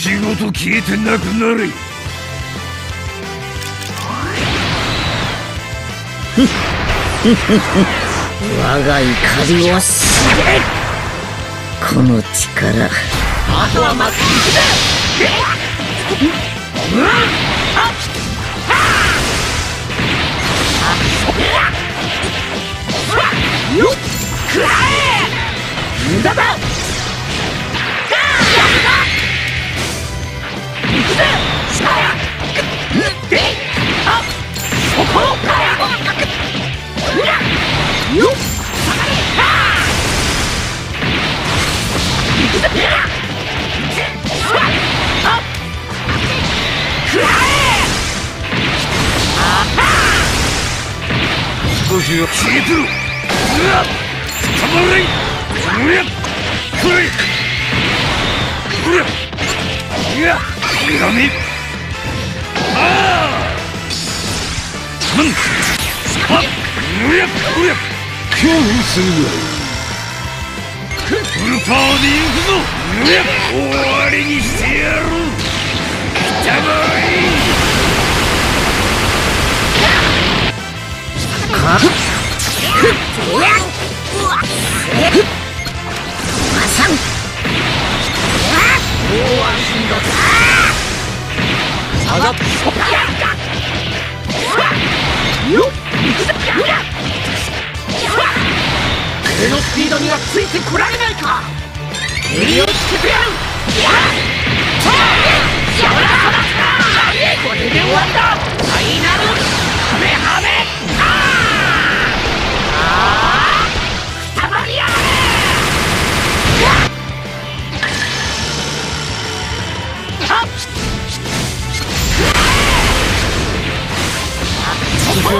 仕事消えてなくなれ。わが怒りを知れこの力。あとは巻き引きだうわっ銃を消えてろうわっまれうわっうわっああうっうっ恐怖するぐらい。ルパーで行くぞうっ終わりにしてやろうこれで終わったファイナルハメハメ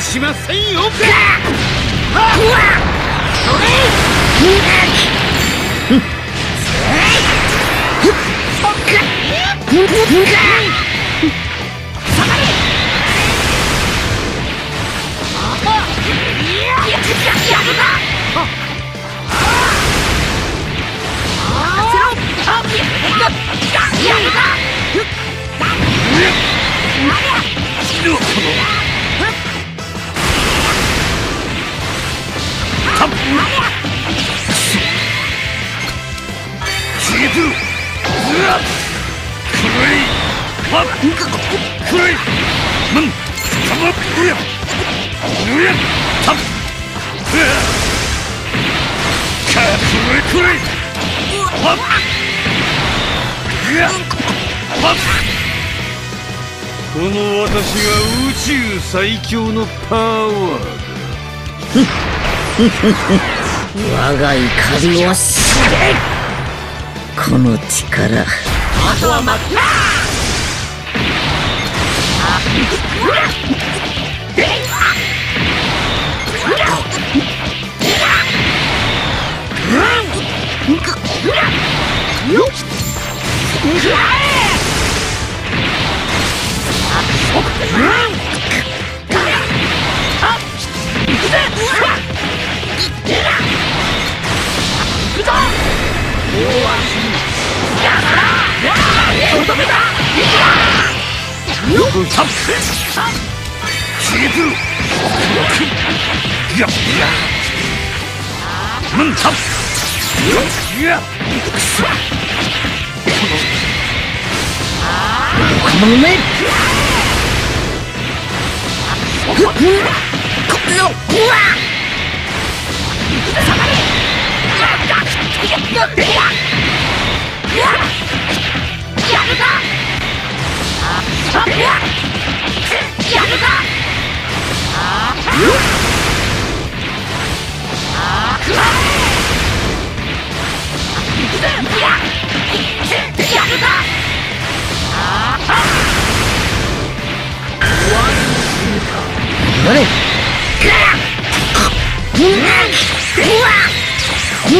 しませんよ Fuck! この私が宇宙最強のパワーだ。我が怒りを知れこの力。あとは真っ暗ブタンチープルロクヤッヤムンタンヤックソこのこのこのうわ下がれ少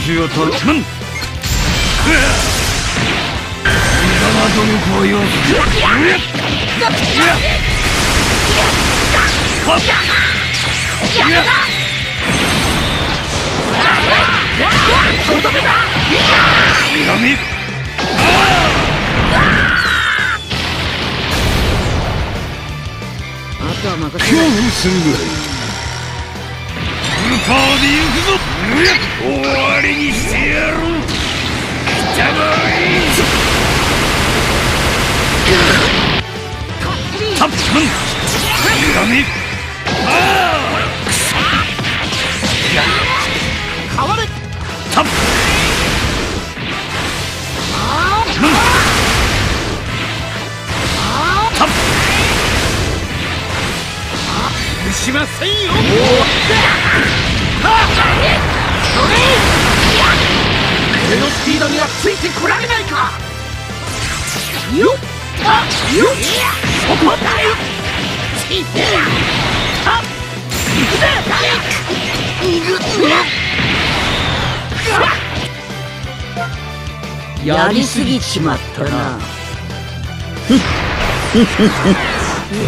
しは頼むん無駄な努力を要するするぐらい。スーパーで行くぞ終わりにしてやる来たまえタップンよ俺のスピードにはついてこられないかよっあよっやりすぎちまったな。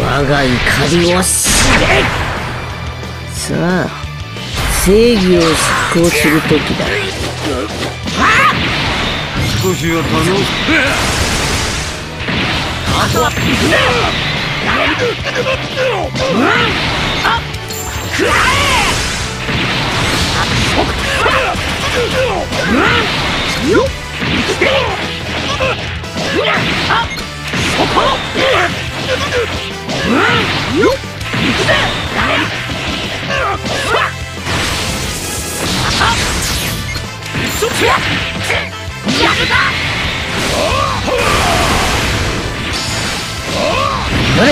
我が怒りを知れ。さあ正義を執行する時だ。少しは頼む。あとは行くぜやるかは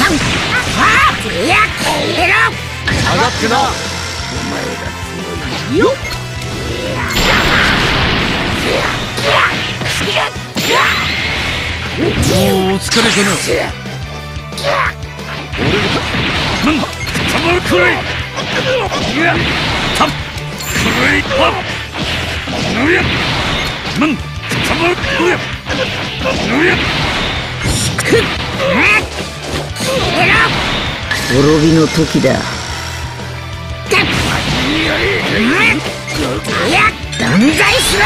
もうお疲れかな俺がムンたまる。くらいくらい。パッぬやムンたまるくらい。ぬや滅びの時だ。断罪する。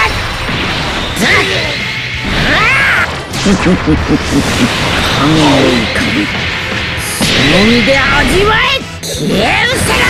神の怒りその身で味わえ。消え失せろ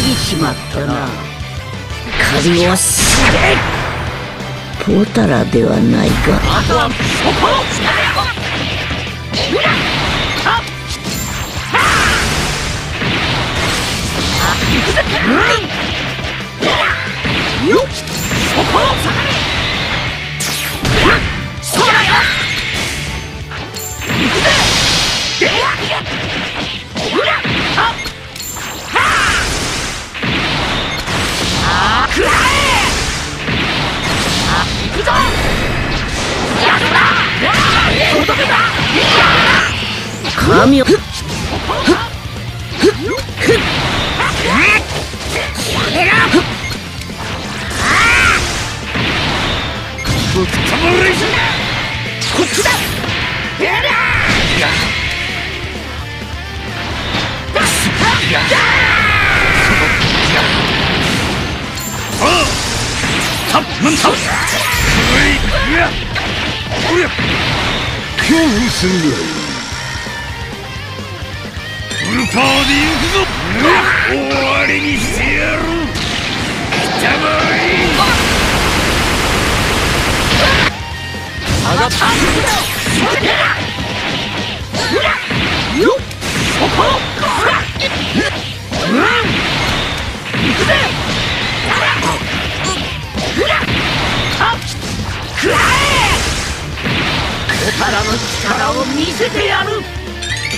ぎちまったな。怒りを知れ。ポタラではないかあとはそこうらはっはあ行くぜうんよっそこ。神を。ういうやうや恐怖するウルパーで行くぞ。終わりにしてやる。くたばり上がったよっそこうん行くぜはっ食らえ小太らの力を見せてやる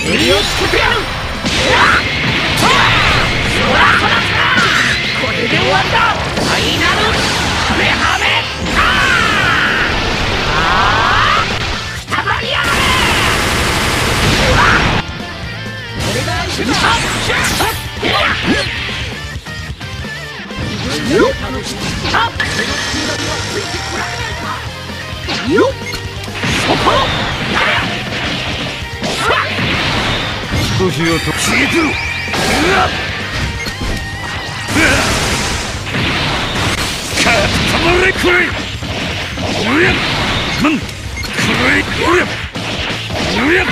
襟をつけてやる。これで終わりだファイナルメハメあーくたばりやがれこれが一番よっはっよっそこ少しをと消えてろうわかったまれくれうやなんくれうやうや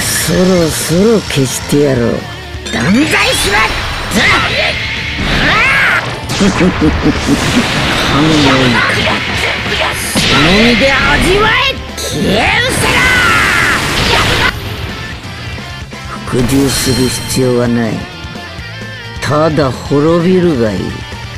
そろそろ消してやろう断罪しま神のいいかその身で味わえ消え失せろ服従する必要はない。ただ滅びるがいい。